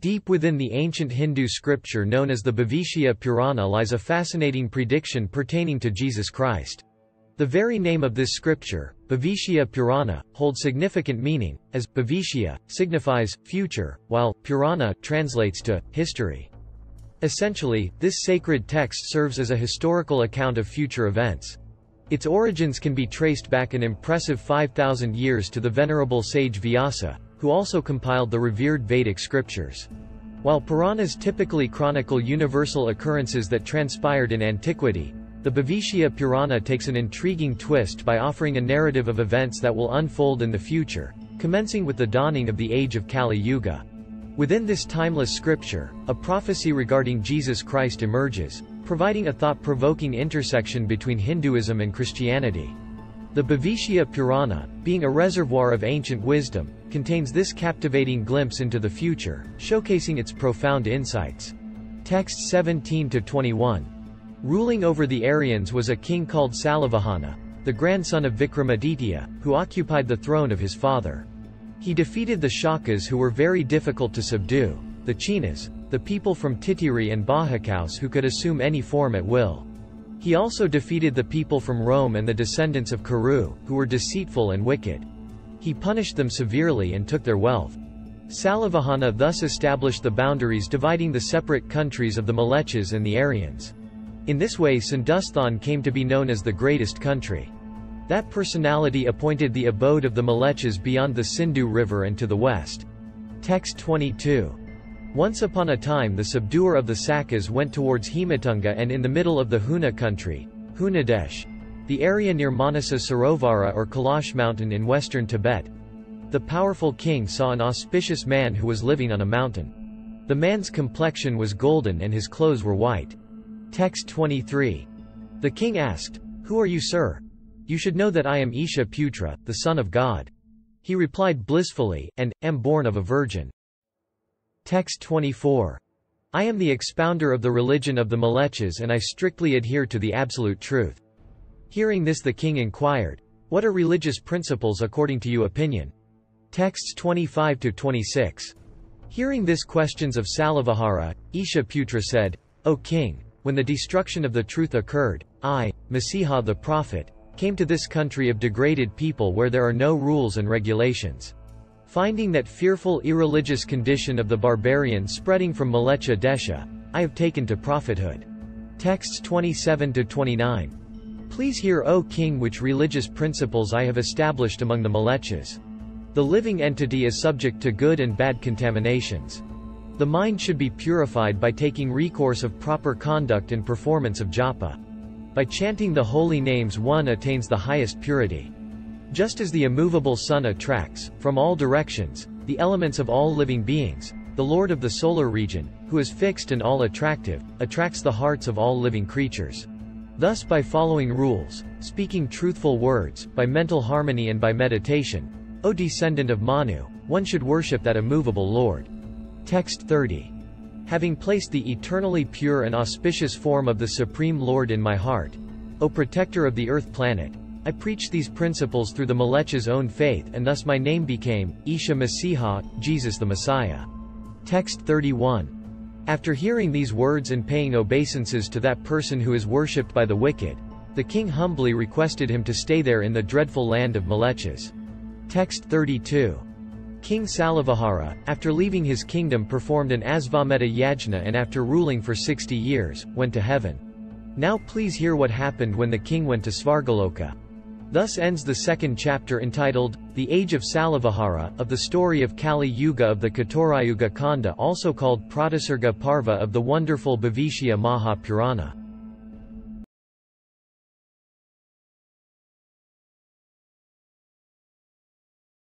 Deep within the ancient Hindu scripture known as the Bhavishya Purana lies a fascinating prediction pertaining to Jesus Christ. The very name of this scripture, Bhavishya Purana, holds significant meaning, as Bhavishya signifies future, while Purana translates to history. Essentially, this sacred text serves as a historical account of future events. Its origins can be traced back an impressive 5,000 years to the venerable sage Vyasa, who also compiled the revered Vedic scriptures. While Puranas typically chronicle universal occurrences that transpired in antiquity, the Bhavishya Purana takes an intriguing twist by offering a narrative of events that will unfold in the future, commencing with the dawning of the age of Kali Yuga. Within this timeless scripture, a prophecy regarding Jesus Christ emerges, providing a thought-provoking intersection between Hinduism and Christianity. The Bhavishya Purana, being a reservoir of ancient wisdom, contains this captivating glimpse into the future, showcasing its profound insights. Text 17-21. Ruling over the Aryans was a king called Salavahana, the grandson of Vikramaditya, who occupied the throne of his father. He defeated the Shakas who were very difficult to subdue, the Chinas, the people from Titiri and Bahakaus who could assume any form at will. He also defeated the people from Rome and the descendants of Kuru, who were deceitful and wicked. He punished them severely and took their wealth. Salavahana thus established the boundaries dividing the separate countries of the Malechas and the Aryans. In this way Sindusthan came to be known as the greatest country. That personality appointed the abode of the Malechas beyond the Sindhu River and to the west. Text 22. Once upon a time the subduer of the Sakas went towards Hematunga and in the middle of the Huna country, Hunadesh, the area near Manasa Sarovara or Kailash mountain in western Tibet. The powerful king saw an auspicious man who was living on a mountain. The man's complexion was golden and his clothes were white. Text 23. The king asked, Who are you sir? You should know that I am Isha Putra, the son of God. He replied blissfully, and, am born of a virgin. Text 24. I am the expounder of the religion of the Malechas and I strictly adhere to the absolute truth. Hearing this the king inquired, What are religious principles according to you opinion? Texts 25 to 26. Hearing this questions of Salavahana, Ishaputra said, O king, when the destruction of the truth occurred, I, Masiha the prophet, came to this country of degraded people where there are no rules and regulations. Finding that fearful irreligious condition of the barbarians spreading from Malecha Desha, I have taken to prophethood. Texts 27-29. Please hear O king which religious principles I have established among the Malechas. The living entity is subject to good and bad contaminations. The mind should be purified by taking recourse of proper conduct and performance of japa. By chanting the holy names one attains the highest purity. Just as the immovable sun attracts, from all directions, the elements of all living beings, the Lord of the solar region, who is fixed and all-attractive, attracts the hearts of all living creatures. Thus by following rules, speaking truthful words, by mental harmony and by meditation, O descendant of Manu, one should worship that immovable Lord. Text 30. Having placed the eternally pure and auspicious form of the Supreme Lord in my heart, O protector of the earth planet, I preached these principles through the Malecha's own faith and thus my name became, Isha Masiha, Jesus the Messiah. Text 31. After hearing these words and paying obeisances to that person who is worshipped by the wicked, the king humbly requested him to stay there in the dreadful land of Malechas. Text 32. King Salavahana, after leaving his kingdom performed an Asvamedha yajna and after ruling for 60 years, went to heaven. Now please hear what happened when the king went to Svargaloka. Thus ends the second chapter entitled, The Age of Salavahana, of the story of Kali Yuga of the Katorayuga Kanda also called Pratisarga Parva of the wonderful Bhavishya Maha Purana.